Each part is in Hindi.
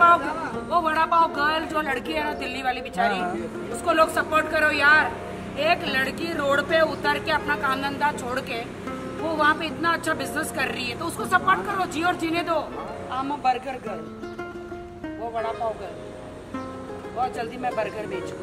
पाव वो वड़ा पाव गर्ल जो लड़की है ना दिल्ली वाली बेचारी उसको लोग सपोर्ट करो यार। एक लड़की रोड पे उतर के अपना काम धंधा छोड़ के वो वहाँ पे इतना अच्छा बिज़नेस कर रही है तो उसको सपोर्ट करो जी और जीने दो। आम बर्गर गर्ल वो वड़ा पाव गर्ल बहुत जल्दी मैं बर्गर बेचूँ।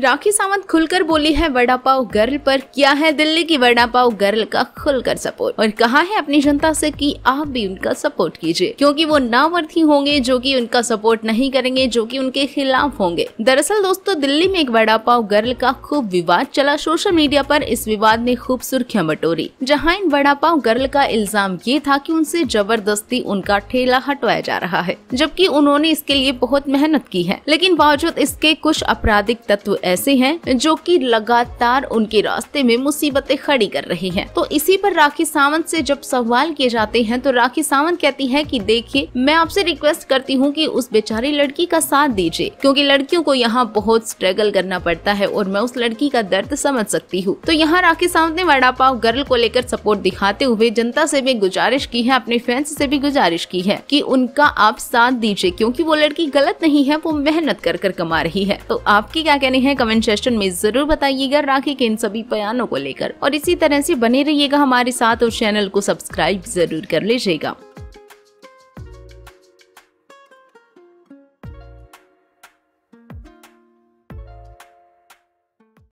राखी सावंत खुलकर बोली है, वड़ा पाव गर्ल पर किया है दिल्ली की वड़ा पाव गर्ल का खुलकर सपोर्ट। और कहा है अपनी जनता से कि आप भी उनका सपोर्ट कीजिए, क्योंकि वो नामर्थी होंगे जो कि उनका सपोर्ट नहीं करेंगे, जो कि उनके खिलाफ होंगे। दरअसल दोस्तों, दिल्ली में एक वड़ा पाव गर्ल का खूब विवाद चला। सोशल मीडिया पर इस विवाद ने खूब सुर्खियाँ बटोरी, जहाँ इन वड़ा पाव गर्ल का इल्ज़ाम ये था की उनसे ज़बरदस्ती उनका ठेला हटवाया जा रहा है, जबकि उन्होंने इसके लिए बहुत मेहनत की है लेकिन बावजूद इसके कुछ आपराधिक तत्व ऐसे हैं जो कि लगातार उनके रास्ते में मुसीबतें खड़ी कर रही हैं। तो इसी पर राखी सावंत से जब सवाल किए जाते हैं तो राखी सावंत कहती है कि देखिए, मैं आपसे रिक्वेस्ट करती हूँ कि उस बेचारी लड़की का साथ दीजिए, क्योंकि लड़कियों को यहाँ बहुत स्ट्रगल करना पड़ता है और मैं उस लड़की का दर्द समझ सकती हूँ तो यहाँ राखी सावंत ने वड़ा पाव गर्ल को लेकर सपोर्ट दिखाते हुए जनता से भी गुजारिश की है, अपने फैंस से भी गुजारिश की है कि उनका आप साथ दीजिए, क्योंकि वो लड़की गलत नहीं है, वो मेहनत कर कर कमा रही है। तो आपकी क्या कहने हैं? कमेंट सेक्शन में ज़रूर बताइएगा राखी के इन सभी बयानों को लेकर। और इसी तरह से बने रहिएगा हमारे साथ और चैनल को सब्सक्राइब ज़रूर कर लीजिएगा।